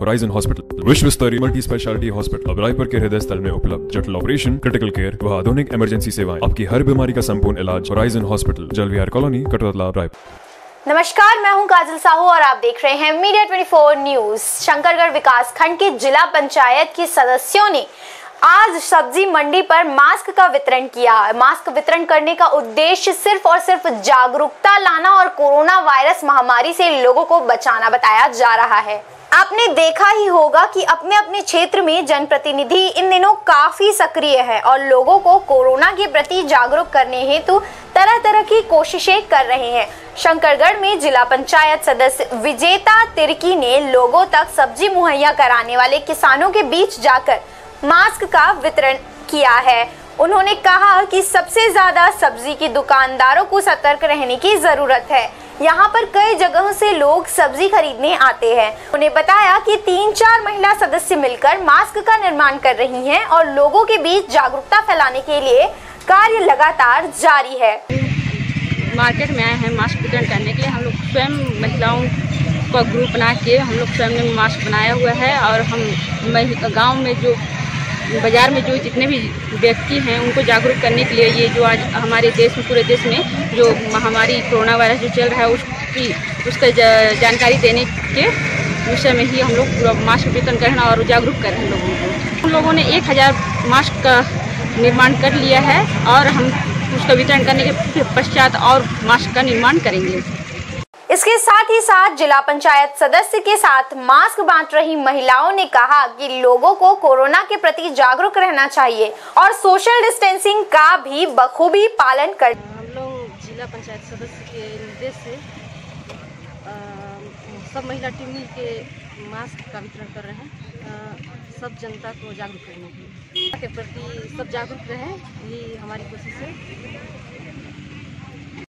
Horizon hospital विश्व स्तरीय multi speciality hospital अब रायपुर के हृदय स्थल में उपलब्ध जटिल ऑपरेशन क्रिटिकल केयर व आधुनिक इमरजेंसी सेवाएँ। आपकी हर बीमारी का संपूर्ण इलाज Horizon hospital Jalvihar colony, Katotala, Raipur. नमस्कार, मैं हूँ काजल साहू और आप देख रहे हैं मीडिया 24 न्यूज़ शंकरगढ़ विकास खंड के जिला पंचायत के सदस्यों ने आज सब्ज़ी मंडी पर मास्क का वितरण किया। मास्क वितरण करने का उद्देश्य सिर्फ़ और सिर्फ़ जागरूकता लाना और कोरोना वायरस महामारी से लोगों को बचाना बताया जा रहा है। आपने देखा ही होगा कि अपने अपने क्षेत्र में जनप्रतिनिधि इन दिनों काफ़ी सक्रिय है और लोगों को कोरोना के प्रति जागरूक करने हेतु तरह तरह की कोशिशें कर रहे हैं। शंकरगढ़ में जिला पंचायत सदस्य विजेता तिर्की ने लोगों तक सब्ज़ी मुहैया कराने वाले किसानों के बीच जाकर मास्क का वितरण किया है। उन्होंने कहा कि सबसे ज़्यादा सब्ज़ी की दुकानदारों को सतर्क रहने की ज़रूरत है। यहाँ पर कई जगहों से लोग सब्ज़ी खरीदने आते हैं। उन्हें बताया कि तीन चार महिला सदस्य मिलकर मास्क का निर्माण कर रही हैं और लोगों के बीच जागरूकता फैलाने के लिए कार्य लगातार जारी है। मार्केट में आए हैं मास्क वितरण करने के लिए। हम लोग स्वयं महिलाओं का ग्रुप बना के हम लोग स्वयं ने मास्क बनाया हुआ है और हम गाँव में जो बाज़ार में जो जितने भी व्यक्ति हैं, उनको जागरूक करने के लिए ये जो आज हमारे देश में, पूरे देश में जो महामारी, कोरोना वायरस जो चल रहा है, उसकी, उसका जानकारी देने के विषय में ही हम लोग पूरा मास्क वितरण कर रहे हैं और जागरूक कर रहे हैं लोगों को। उन लोगों ने एक हज़ार मास्क का निर्माण कर लिया है और हम उसका वितरण करने के पश्चात और मास्क का निर्माण करेंगे। इसके साथ ही साथ जिला पंचायत सदस्य के साथ मास्क बांट रही महिलाओं ने कहा कि लोगों को कोरोना के प्रति जागरूक रहना चाहिए और सोशल डिस्टेंसिंग का भी बखूबी पालन कर हम लोग जिला पंचायत सदस्य के निर्देश से सब महिला टीम के मास्क का वितरण कर रहे हैं। सब जनता को जागरूक करने के लिए। प्रति सब जागरूक रहें, यही हमारी कोशिश है।